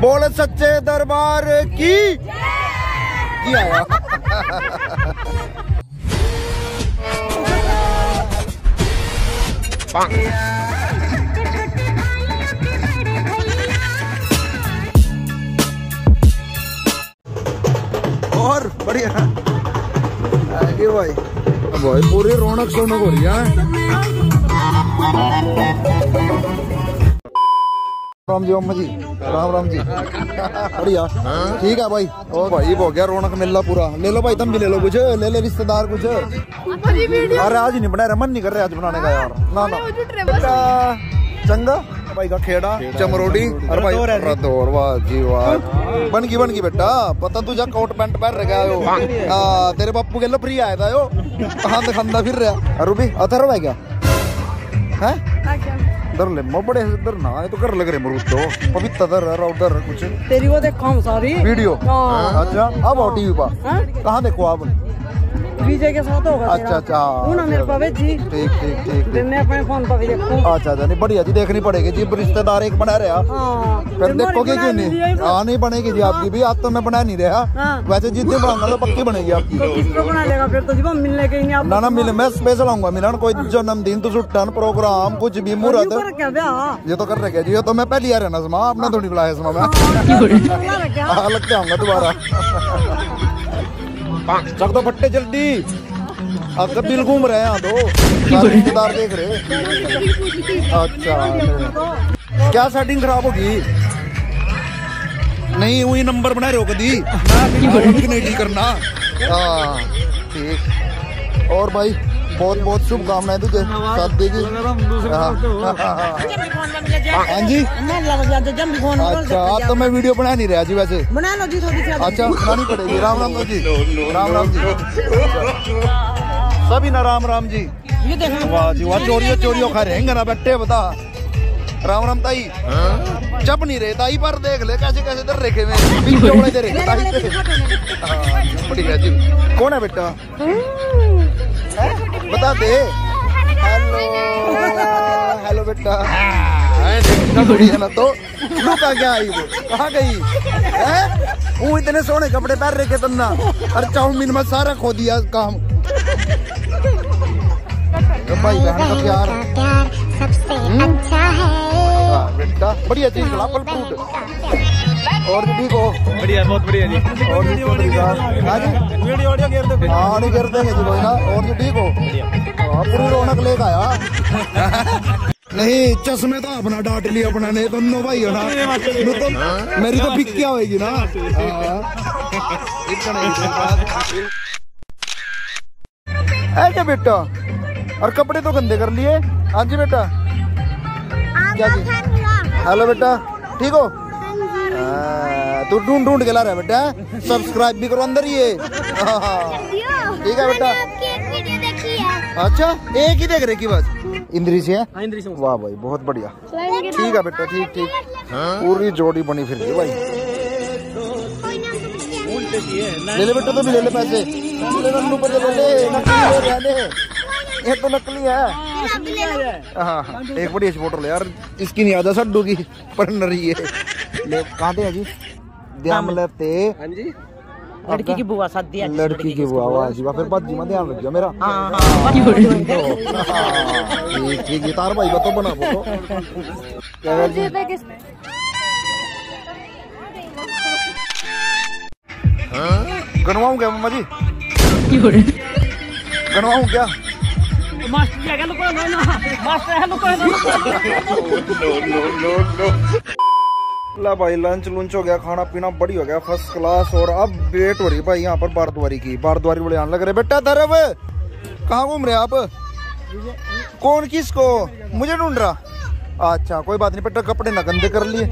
बोल सच्चे दरबार की। आया और बढ़िया। आगे भाई। भाई पूरी रौनक सोनक हो रही है। राम जी अम्मा जी। राम राम जी। बढ़िया। ठीक है भाई। ओ भाई हो गया रौनक मेला पूरा। ले लो भाई तुम भी ले लो कुछ। ले ले रिश्तेदार कुछ। अरे आज ही नहीं बनाया मन नहीं कर रहा आज बनाने का यार। ना ना। बेटा, चंगा। भाई का खेड़ा चमरोडी। और भाई रदौर वाह जी वाह। बन गई बन गई बेटा। पता तुझा कोट पैंट पहन रखा है हाँ तेरे पप्पू के लिए फ्री आया था यो। कहाँ दिखांदा फिर रहा? अरे भी अथर्व है क्या? है? इधर ले मैं बड़े इधर ना ये तो कर लग रहे मरूस तो। पवित्र इधर है उधर कुछ। तेरी वो देख काम सारी वीडियो। हाँ। अच्छा अब आओ टीवी पर। हाँ? कहाँ देखो आप? विजय के साथ होगा अच्छा अच्छा वो ना मेरे पावे जी ठीक ठीक ठीक फिर अपने फ़ोन पर भी देखूँ। अच्छा अच्छा नहीं बढ़िया जी देखनी पड़ेगी जी। रिश्तेदार एक बना रहा। हाँ फिर देखोगे क्यों नहीं? हाँ नहीं बनेगी जी आपकी भी। तो मैं बना नहीं रहा। हाँ। वैसे जितने बनाऊँगा तो पक्की बनेगी आपकी। तो तो ही नहीं ना ना मिले मैं स्पेशल आऊँगा मिलन। कोई जन्मदिन तो छुट्टन प्रोग्राम कुछ भी मुहूर्त। ये तो कर रखे जी? ये तो मैं पहली आ रहना समा। अपना थोड़ी बुलाया समा मैं। हाँ, क्या? हाँ लग के आऊँगा दोबारा। चक दो फट्टे जल्दी। अब तो बिल घूम रहे हैं तो रिश्तेदार देख रहे। अच्छा क्या सेटिंग खराब होगी? नहीं वही नंबर बना रहे हो कभी। मैं नहीं ठीक करना। हाँ ठीक। और भाई बहुत बहुत शुभकामनाएँ तुझे शादी की हाँ। हाँ। जी। अच्छा आज तो मैं वीडियो बना नहीं रहा जी वैसे। बना लो जी थोड़ी अच्छा बनानी पड़ेगी। राम राम जी। राम राम जी। सभी ना राम राम जी। वाह जी वाह चोरियो चोरियो खा रहे ना बैठे बता। राम राम ताई। चप नहीं रहे ताई पर देख ले कैसे कैसे इधर रेखे में पीछे उड़े दे रहे ताई। पे हाँ, बढ़िया जी। कौन है बेटा? हैं? बता दे। हेलो हेलो बेटा। हैं, देखना बढ़िया ना तो। लुका क्या आई वो कहाँ गई? हैं? वो इतने सोने कपड़े पहन रखे तन्ना अरे चाउमीन में सारा खो दिया काम। तो भाई बहन का प्यार। सबसे अच्छा है। हाँ, बेटा बढ़िया चीज़ खिला फल फ्रूट और भी ठीक हो। बढ़िया बहुत बढ़िया जी। और भी तो बढ़िया हाँ जी। वीडियो ऑडियो घेर दो। हाँ नहीं कर देंगे जी कोई ना। और भी ठीक हो। हाँ, पूरी रौनक लेकर आया। नहीं चश्मे तो अपना डांट लिया अपना ने दोनों भाई हो ना। तो मेरी तो फिक्किया होगी ना। हाँ। क्या बेटा और कपड़े तो गंदे कर लिए। हाँ जी बेटा। क्या जी? हेलो बेटा ठीक हाँ, तू ढूंढ ढूंढ के ला रहा है बेटा। सब्सक्राइब भी करो अंदर ही है हाँ, ठीक है बेटा। अच्छा एक ही देख रहे की बस? इंद्री से है? वाह भाई बहुत बढ़िया। ठीक है बेटा ठीक ठीक। पूरी जोड़ी बनी फिर गई भाई। ले ले बेटा तो भी ले ले पैसे। ले ले ये तो नकली है। हाँ हाँ, एक बड़ी अच्छी फ़ोटो ले यार। इसकी नहीं आदा सड्डू की। पर नरी है। ले कहाँ थे जी? ध्यान लेते हाँ लड़की की बुआ साथ दिया लड़की की बुआ वाह जी फिर बात जी में ध्यान रखियो मेरा। हाँ हाँ, ठीक ठीक ये भाई का तो बना फ़ोटो। क्या कर जी? गनवाऊं क्या? ला भाई लंच लुंच हो गया, खाना पीना बड़ी हो गया फ़र्स्ट क्लास और अब वेट हो रही भाई यहाँ पर बारद्वारी की। बारद्वारी बड़े आने लग रहे बेटा, धरव, कहाँ घूम रहे आप? कौन किसको मुझे ढूंढ रहा। अच्छा कोई बात नहीं बेटा, कपड़े ना गंदे कर लिए।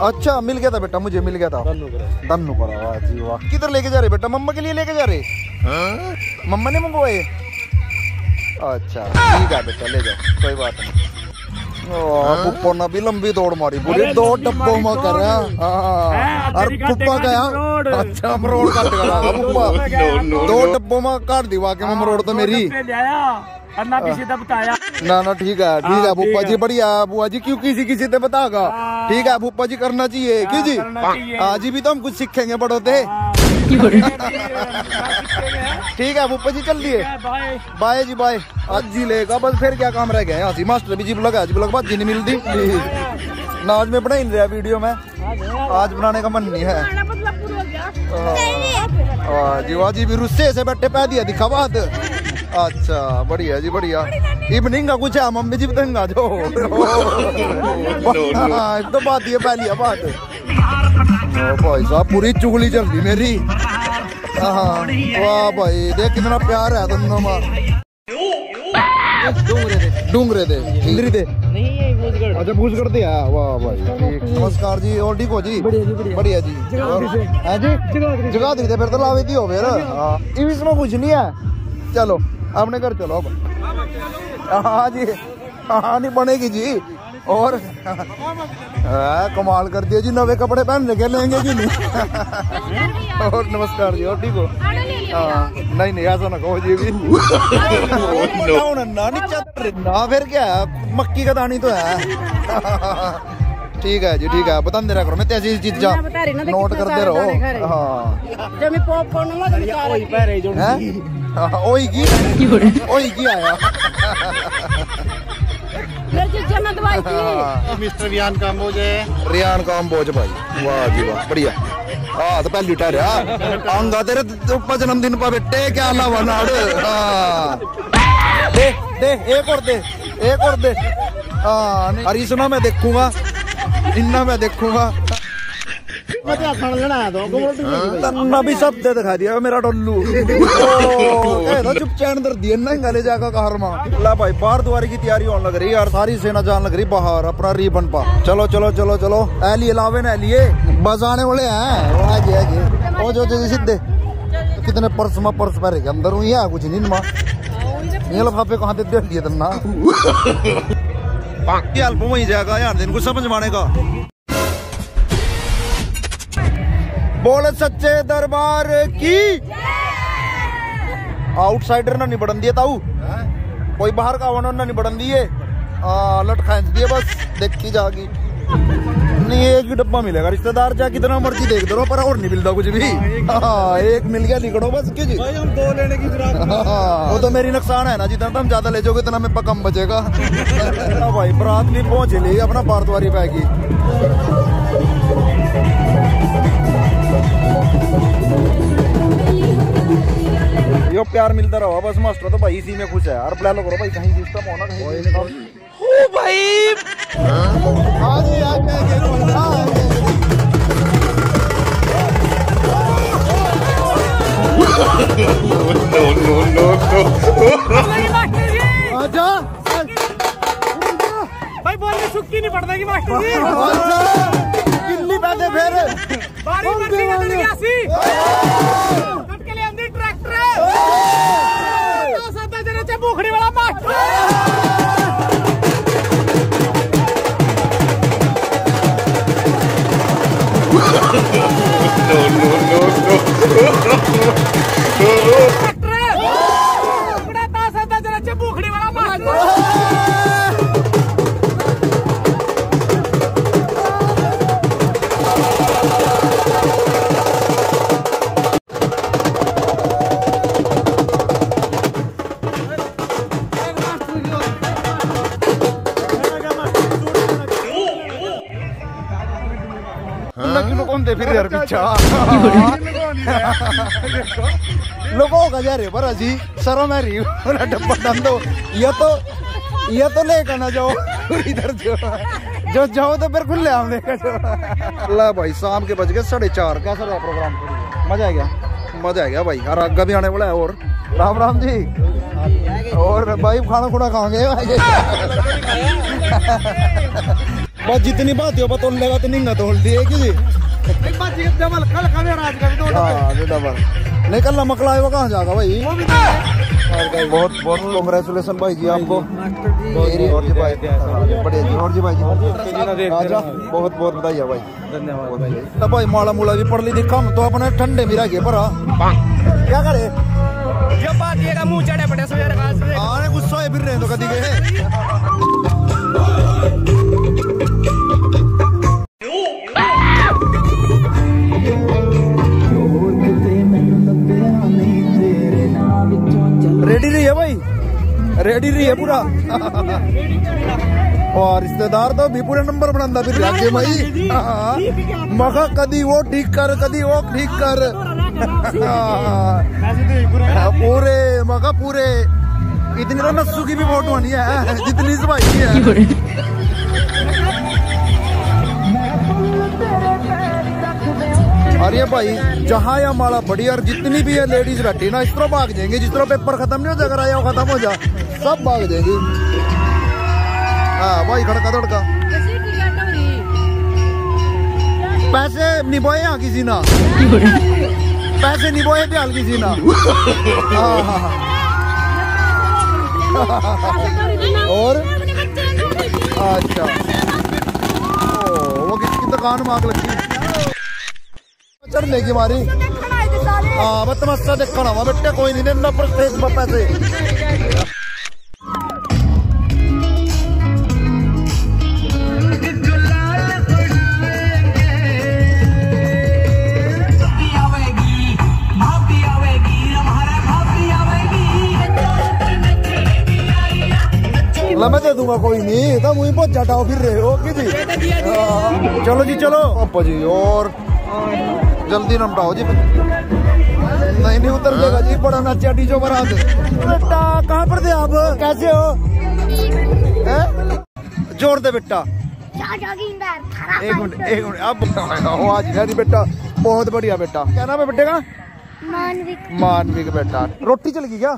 अच्छा मिल गया था बेटा, मुझे मिल गया था। दन्नू पड़ा वाह जी वाह। किधर लेके जा रहे बेटा? मम्मा के लिए लेके जा रहे मम्मा ने मंगवाए। अच्छा ठीक है बेटा ले जाओ कोई बात नहीं। पुप्पो ने भी लंबी दौड़ मारी पूरी दो डब्बों में कर रहा हाँ, हाँ और पुप्पा गया। अच्छा मरोड़ काट गया पुप्पा दो डब्बों में काट दी वाकई में मरोड़ तो मेरी। ले आया और ना किसी ने बताया। ना ना ठीक है ठीक है हाँ, भूपा जी बढ़िया बुआ जी क्यों किसी किसी से बतागा हाँ। ठीक है भूपा जी करना चाहिए क्यों जी? करना चाहिए। हाँ जी भी तो हम कुछ सीखेंगे बड़ो थे हाँ, ठीक है भूपा जी चल दिए बाय बाय जी बाय। आज जी लेगा बस फिर क्या काम रह गया यहाँ से। मास्टर भी जी लगा जी लगा बात जी नहीं मिलती। ना आज मैं बना ही रहा वीडियो में। आज बनाने का मन नहीं है। हाँ, जी वाह जी भी रुस्से से बैठे पै दिया दिखा बात। अच्छा बढ़िया जी बढ़िया। इवनिंग का कुछ है मम्मी जी बताएँगा जो हाँ, तो बात ये पहली बात। भाई साहब पूरी चुगली चल मेरी हाँ वाह भाई देख कितना प्यार है दोनों में डूंगरे दे इंद्री दे अच्छा भूसगढ़ दे है वाह भाई नमस्कार जी और ठीक हो जी बढ़िया जी हैं जी जगा दी थे फिर तो लावे दी हो फिर हाँ इसमें कुछ नहीं है चलो अपने घर चलो अब हाँ जी हाँ नहीं बनेगी जी और? हाँ, कमाल कर दिया जी नवे कपड़े पहन के लेंगे जी नहीं? और नमस्कार जी और ठीक हो? हाँ, नहीं नहीं ऐसा ना कहो जी भी। ना फिर क्या है मक्की का दानी तो है। ठीक है जी ठीक है बता दे रहा करो मैं ऐसी चीजा मैं बता रही ना, देख नोट करते रहो। हाँ। जब मैं पॉपकॉर्न ना तो बता रही हैं? हाँ, की ओही की आया? थी मिस्टर रियान काम्बोज है। रियान काम्बोज भाई। वाह जी वाह बढ़िया। हाँ तो पहली टायर आऊँगा तेरे ऊपर जन्मदिन पर बेटे क्या लावा नाड़? हाँ। दे दे एक और दे एक और दे। हाँ अरे सुना मैं देखूँगा इन्ना मैं देखूँगा। तन्ना भी सब दे दिखा दिया मेरा डोलू चुप चैन दर दिए ना गले जाकर कार माँ ला भाई बाहर द्वारे की तैयारी होने लग रही यार सारी सेना जान लग रही बाहर अपना रिबन पा। चलो चलो चलो चलो ए लिए लावे ना लिए। बस आने वाले हैं। आगे आगे ओ जो। जो सीधे। तो कितने पर्स में पर्स भरे के अंदर हुई है कुछ नहीं माँ ये लफाफे कहाँ दे दिए तन्ना ये अल्प वही जाएगा यार दिन को समझ माने बोले सच्चे दरबार की। आउटसाइडर ना नहीं बढ़न दिए ताऊ। कोई बाहर का वन ना नहीं बढ़न दिए लट खांच दिए बस देखी जागी। नहीं एक ही डब्बा मिलेगा रिश्तेदार जा कितना मर्ज़ी देख दो पर और नहीं मिलता कुछ भी। हाँ, एक मिल गया लिखड़ो बस क्यों जी। भाई हम दो लेने की हाँ, वो तो मेरी नुकसान है ना जितना तुम ज़्यादा ले जाओगे इतना मेरे पे कम बचेगा। हाँ भाई बरात नहीं पहुँच ली अपना बारद्वारी पैगी प्यार मिलता रहा। बस मास्टर तो भाई इसी में खुश है। और प्लान करो भाई कहीं सिस्टम होना कहीं ओ भाई। हाँ। आजा। भाई बोलने सुक्की नहीं पड़ता कि मास्टर जी। कितनी पैसे फिर। बारी का क्या सी कट के लिए अंदर ट्रैक्टर तो सदा जरा चे भूखड़ी वाला मास्टर ट्रैक्टर का जा रहे पर अजी सरो मैं रही हूँ। डब्बा डाल। दो ये तो ये तो लेकर ना जाओ इधर जो जो जाओ तो फिर खुले हम लेकर जाओ ला भाई शाम के बज गए साढ़े चार कैसा रहा प्रोग्राम मज़ा आ गया। मज़ा आ गया भाई और आगे भी आने वाला है और। राम राम जी। और भाई खाना खुना खाएँगे बस जितनी बात हो बतौल लेगा तो नहीं तोड़ दिए कि जी। जमल कल खबे राज कर दो हाँ नहीं कल मकला है वो कहाँ जाएगा भाई? बहुत बहुत कॉन्ग्रेचुलेसन भाई जी आपको। और जी भाई बढ़िया जी। और जी भाई जी। राजा बहुत बहुत बधाई है भाई। धन्यवाद। भाई तो माला मूला भी पढ़ ली दिखा हम तो अपने ठंडे में रह गए पर क्या करे? जब बात ये का मुँह चढ़े पड़े आने गुस्सा है फिर रहे तो कदी गए रेडी रही है भाई? रेडी रही है पूरा? और रिश्तेदार तो भी पूरे नंबर बनांदा फिर लागे भाई। हाँ। मगा कदी वो ठीक कर कदी वो ठीक कर। हाँ, पूरे। मगा पूरे इतनी तो नस्सू की भी वोट होनी है जितनी की है। अरे भाई जहाँ या माला बड़ी और जितनी भी है लेडीज़ बैठी ना इस तरह भाग जाएँगे जिस तरह पेपर खत्म नहीं हो जाएगा आया वो खत्म हो जा सब भाग जाएँगे। हाँ भाई खड़का धड़का पैसे निभाए यहाँ किसी ना। पैसे निभाए भी हाल किसी ना। हाँ हाँ हाँ और? अच्छा। वो किसकी दुकान में आग लगी? चढ़ने की मारी हाँ मैं तमस्सा देखना वा बेटे कोई नहीं देना फेस पर पैसे। दूँगा कोई नहीं। तो वहीं पहुँच जाता फिर रहे हो कि जी हाँ, चलो जी चलो। पापा जी और जल्दी नमटाओ जी। नहीं नहीं उतर जाएगा जी बड़ा नाचा डीजो बरात बेटा कहाँ पर थे आप? कैसे हो? हैं? ज़ोर दे बेटा। एक मिनट एक मिनट अब आवाज़ नहीं बेटा बहुत बढ़िया बेटा। क्या नाम है बेटे का? मानविक। मानविक बेटा। रोटी चल गई क्या?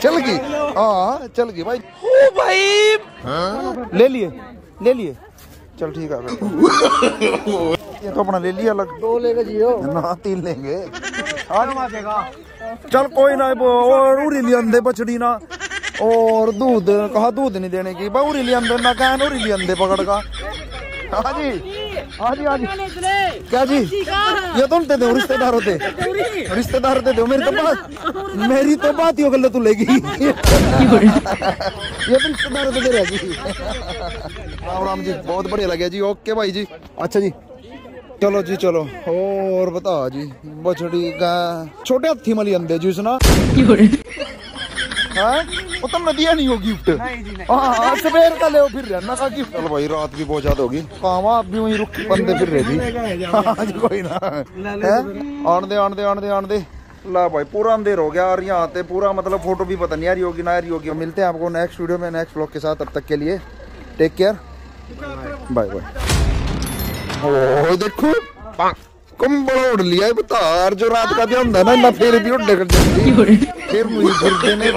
चल गई? हाँ चल गई भाई। ओ भाई। ले लिए ले लिए। चल ठीक है ये तो अपना ले लिया अलग। दो लेके जियो ना तीन लेंगे। चल कोई ना वो और उड़ी अंधे बछड़ी ना। और दूध कहा दूध नहीं देने की? ली अंधे ना कैन उड़ी अंधे पकड़ का। हाँ जी। हाँ जी हाँ जी क्या जी? ये तो दे दो रिश्तेदार होते। रिश्तेदार होते दो मेरी तो बात मेरी तो बात ही हो गल तू लेगी। ये तो रिश्तेदार होते दे रहेगी राम राम जी बहुत बढ़िया लगे जी। ओके भाई जी। अच्छा जी। चलो जी चलो। और बता जी बछड़ी का छोटे हाथी मली अंदे जी ना हाँ? वो तुमने दिया नहीं हो गिफ्ट हाँ हाँ, सवेर का ले फिर रहना का गिफ्ट चलो भाई रात भी बहुत ज़्यादा होगी। काम आप भी वहीं रुक बंदे फिर रहे जी। हाँ कोई ना? आन दे आन दे आन दे आन दे। ला भाई पूरा अंधेर हो गया और यहाँ आते पूरा मतलब फ़ोटो भी पता नहीं आ रही होगी ना आ रही होगी। मिलते हैं आपको नेक्स्ट वीडियो में नेक्स्ट ब्लॉग के साथ। तब तक के लिए टेक केयर बाय बाय ओ देखो। कंबल उड़ लिया है बता जो रात का भी ਹੁੰਦਾ ना ना फिर भी उड़ कर जल्दी फिर मुझे फिर देने